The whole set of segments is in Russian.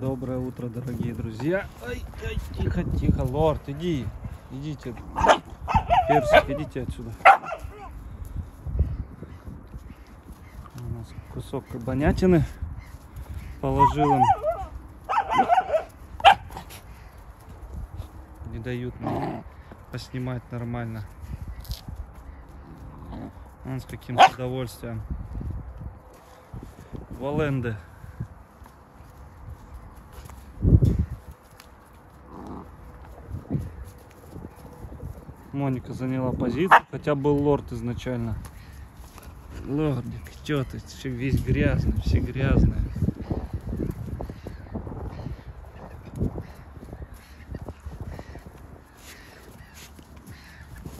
Доброе утро, дорогие друзья. Ай, ай, тихо, тихо, лорд, иди. Идите. Персик, идите отсюда. У нас кусок кабанятины. Положил им. Не дают мне поснимать нормально. Он с каким с удовольствием. Валенды. Моника заняла позицию, хотя был лорд изначально. Лордик, что ты? Все весь грязный, все грязные.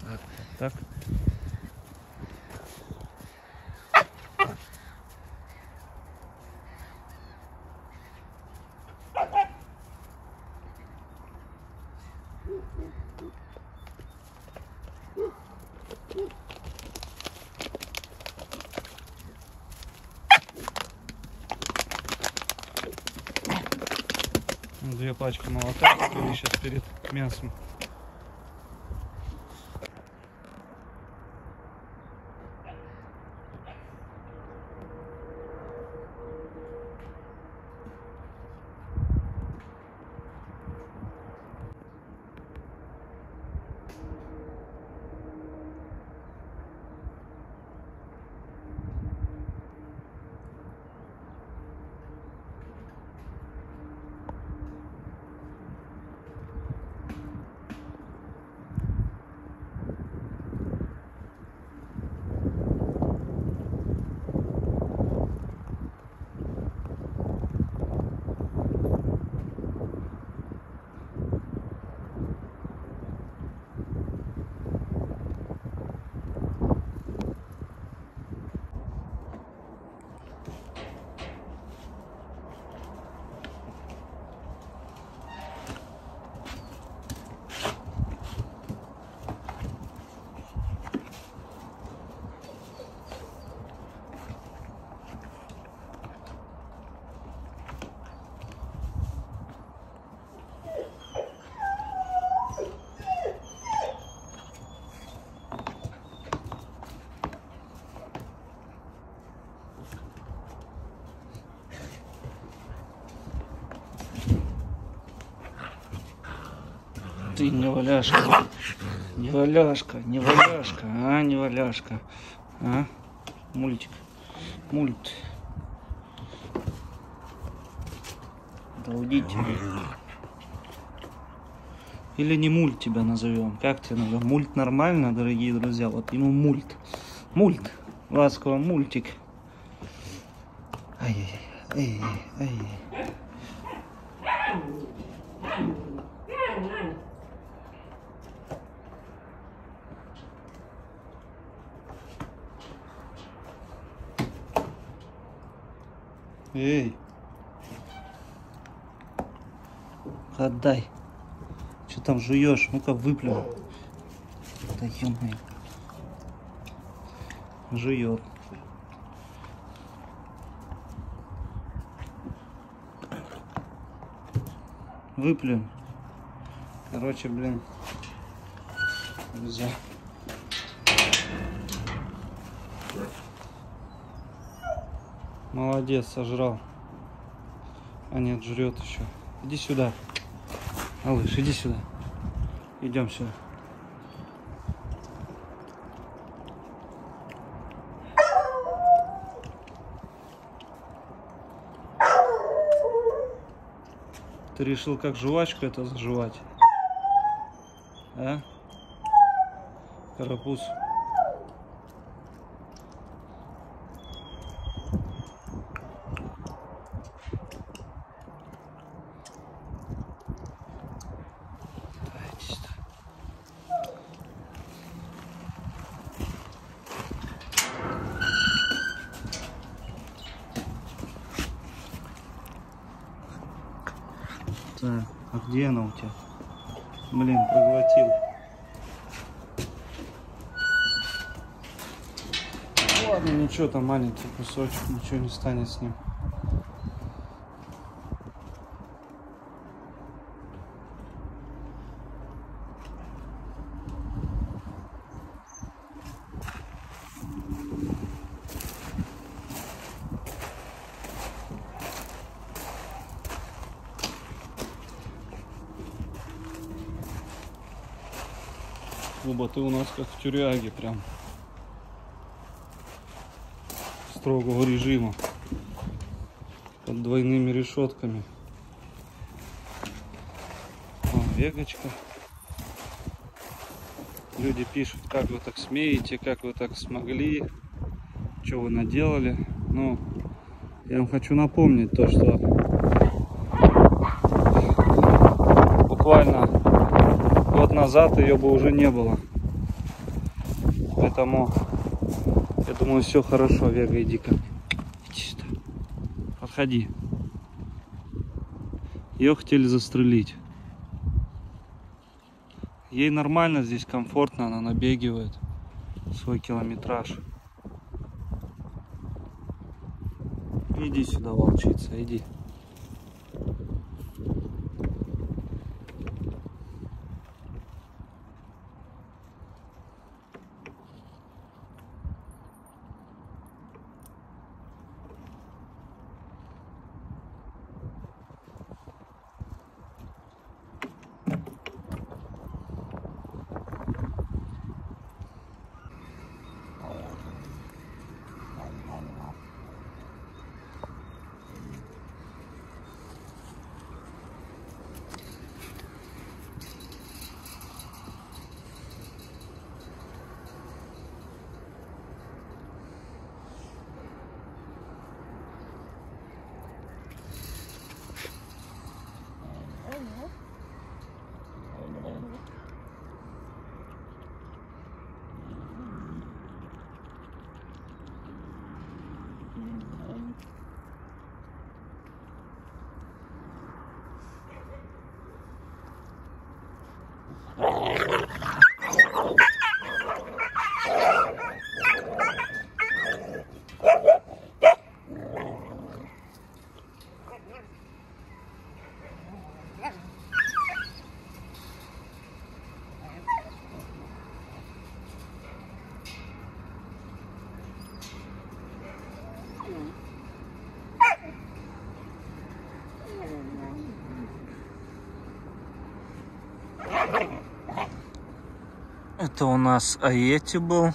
Так, так. Две пачки молока купили сейчас перед мясом. Ты не валяшка. Не валяшка, не валяшка, а, не валяшка. А? Мультик. Мульт. Долдить Или не мульт тебя назовем. Как тебя назовем? Мульт нормально, дорогие друзья. Вот ему мульт. Мульт. Ласково мультик. Ай-яй-яй. Ай-яй-яй. Эй. Отдай. Что там жуешь? Ну-ка выплюнь. Да ё-моё. Жует. Выплюнь. Короче, блин. Нельзя. Молодец, сожрал. А нет, жрет еще. Иди сюда. Алыш, иди сюда. Идем сюда. Ты решил как жвачку это заживать? А? Карапуз. Где она у тебя? Блин, проглотил. Ладно, ничего, там маленький кусочек, ничего не станет с ним. Куба, ты у нас как в тюряге прям. Строгого режима. Под двойными решетками. О, вегочка. Люди пишут, как вы так смеете, как вы так смогли, что вы наделали. Ну, я вам хочу напомнить то, что буквально назад ее бы уже не было. Поэтому я думаю, все хорошо, Вега, иди ко мне. Иди сюда. Подходи. Ее хотели застрелить. Ей нормально здесь, комфортно, она набегивает свой километраж. Иди сюда, волчица, иди. Это у нас Аети был.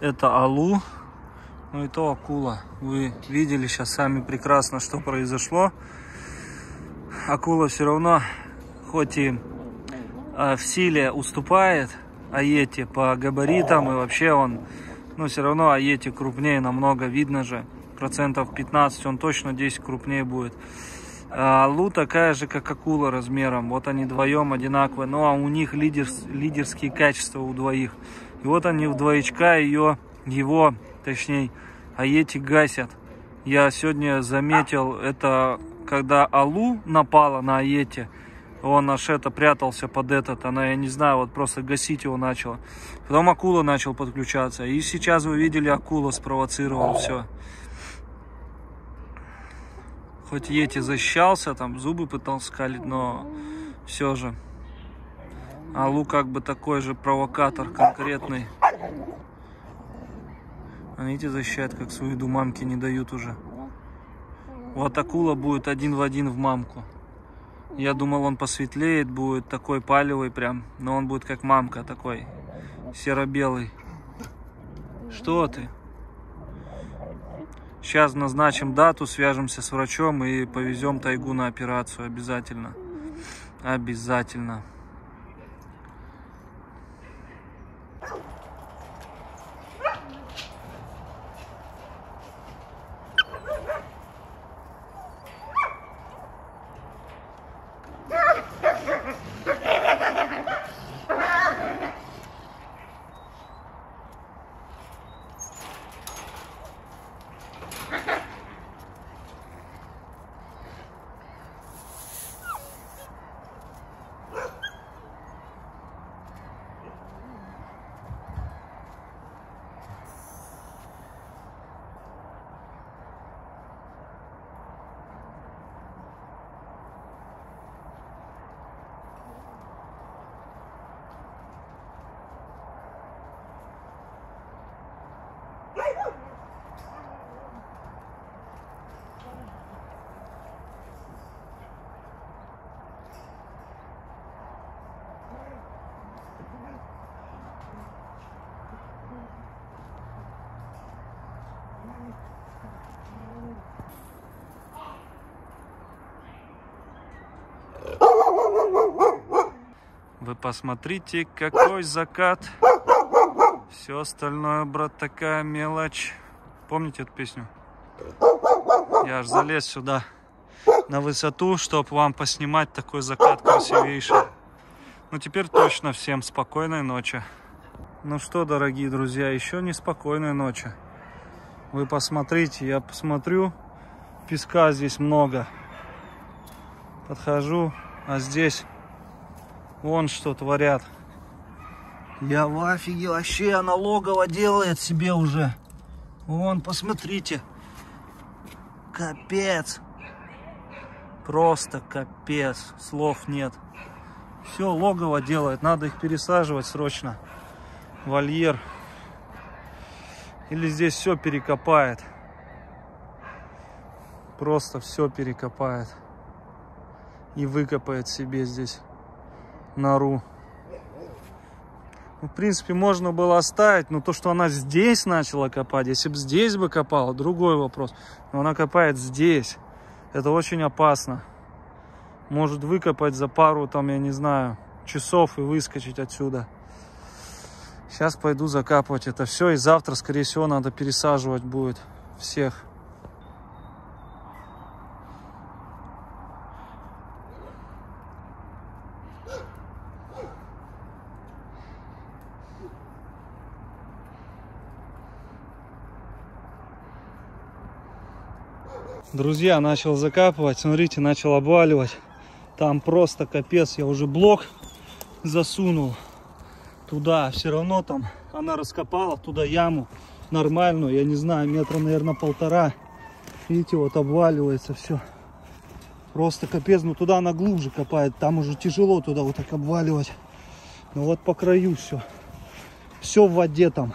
Это Алу. Ну и то акула. Вы видели сейчас сами прекрасно, что произошло. Акула все равно, хоть и э, в силе уступает Аети по габаритам, и вообще он, ну все равно Аети крупнее намного, видно же. Процентов 15, он точно 10 крупнее будет. А Лу такая же, как акула размером. Вот они вдвоем одинаковые. Ну, а у них лидер, лидерские качества у двоих. И вот они вдвоечка ее, его, точнее, Аети гасят. Я сегодня заметил, это когда Алу напала на Аети, он аж это прятался под этот, она, я не знаю, вот просто гасить его начала. Потом акула начал подключаться. И сейчас вы видели, акула спровоцировал все. Хоть Йети защищался, там зубы пытался скалить, но все же. Алу как бы такой же провокатор конкретный. Они эти защищают, как свою еду мамки не дают уже. Вот акула будет один в один в мамку. Я думал, он посветлеет, будет такой палевый прям, но он будет как мамка такой, серо-белый. Что ты? Сейчас назначим дату, свяжемся с врачом и повезем тайгу на операцию обязательно. Обязательно. Вы посмотрите, какой закат. Все остальное, брат, такая мелочь. Помните эту песню? Я аж залез сюда на высоту, чтобы вам поснимать такой закат красивейший. Ну, теперь точно всем спокойной ночи. Ну что, дорогие друзья, еще не спокойной ночи. Вы посмотрите, я посмотрю, песка здесь много. Подхожу, а здесь вон что творят. Я в офиге, вообще она логово делает себе уже. Вон, посмотрите. Капец. Просто капец. Слов нет. Все, логово делает. Надо их пересаживать срочно. Вольер. Или здесь все перекопает. Просто все перекопает. И выкопает себе здесь нору. Ну, в принципе, можно было оставить, но то, что она здесь начала копать, если бы здесь бы копала, другой вопрос. Но она копает здесь. Это очень опасно. Может выкопать за пару, там, я не знаю, часов и выскочить отсюда. Сейчас пойду закапывать это все. И завтра, скорее всего, надо пересаживать будет всех. Друзья, начал закапывать. Смотрите, начал обваливать. Там просто капец. Я уже блок засунул туда. Все равно там она раскопала туда яму нормальную. Я не знаю, метра, наверное, полтора. Видите, вот обваливается все. Просто капец. Ну туда она глубже копает. Там уже тяжело туда вот так обваливать. Ну вот по краю все. Все в воде там.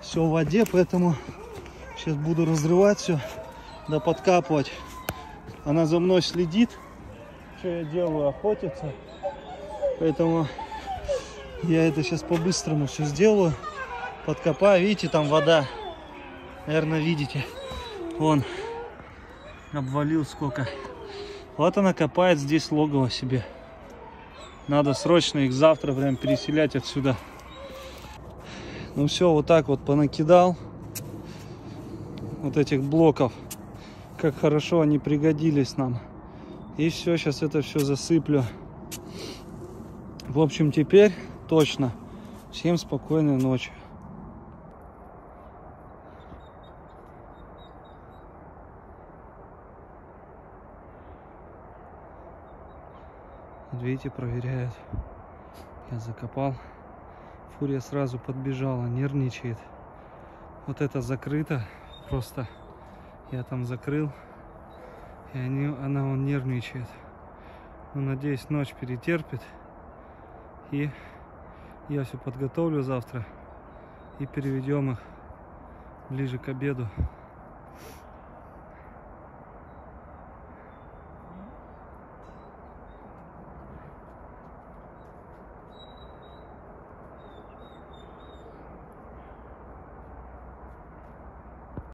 Все в воде, поэтому сейчас буду разрывать все да подкапывать. Она за мной следит, что я делаю, охотится. Поэтому я это сейчас по-быстрому все сделаю. Подкопаю. Видите, там вода. Наверное, видите. Вон. Обвалил сколько. Вот она копает здесь логово себе. Надо срочно их завтра прям переселять отсюда. Ну все, вот так вот понакидал. Вот этих блоков как хорошо они пригодились нам. И все, сейчас это все засыплю. В общем, теперь точно. Всем спокойной ночи. Видите, проверяет. Я закопал. Фурия сразу подбежала, нервничает. Вот это закрыто. Просто я там закрыл. И они, она он нервничает. Но надеюсь, ночь перетерпит. И я все подготовлю завтра. И переведем их ближе к обеду.